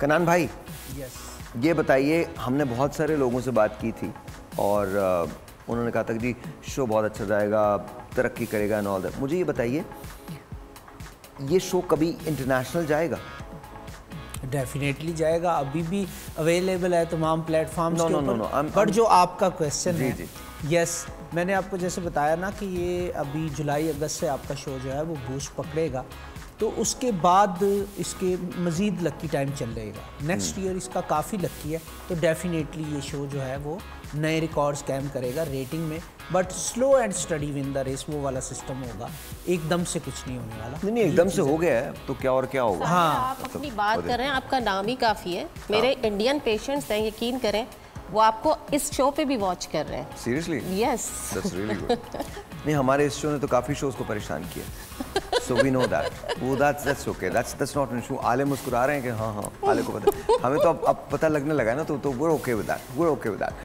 कनान भाई यस ये बताइए हमने बहुत सारे लोगों से बात की थी और उन्होंने कहा था कि जी शो बहुत अच्छा जाएगा तरक्की करेगा एंड ऑल दैट मुझे ये बताइए ये शो कभी इंटरनेशनल जाएगा? डेफिनेटली जाएगा अभी भी अवेलेबल है तमाम प्लेटफॉर्म No, no, no, ऊपर no, I'm- जो आपका क्वेश्चन है जी। यस मैंने आपको जैसे बताया ना कि ये अभी जुलाई अगस्त से आपका शो जो है वो बूस्ट पकड़ेगा तो उसके बाद इसके मज़ीद लक्की टाइम चल रहेगा नेक्स्ट ईयर इसका काफ़ी लक्की है। तो डेफिनेटली ये शो जो है वो नए रिकॉर्ड्स कैम करेगा रेटिंग में। But slow and steady win the race वो वाला सिस्टम होगा। एकदम से कुछ नहीं होने वाला। नहीं नहीं एकदम से हो गया है तो क्या और क्या होगा? हाँ। आप अपनी बात कर रहे हैं आपका नाम ही काफ़ी है। मेरे इंडियन पेशेंट्स हैं यकीन करें वो आपको इस शो पे भी वॉच कर रहे हैं। Seriously yes that's really good नहीं हमारे इस शो ने तो काफ़ी शोज़ को परेशान किया। सो वी नो दैट वो that's that's okay that's that's not an issue आले मुस्कुरा रहे हैं कि हाँ हाँ आले को पता हमें तो अब अब पता लगने लगा है ना तो तो we're okay with that we're okay with that.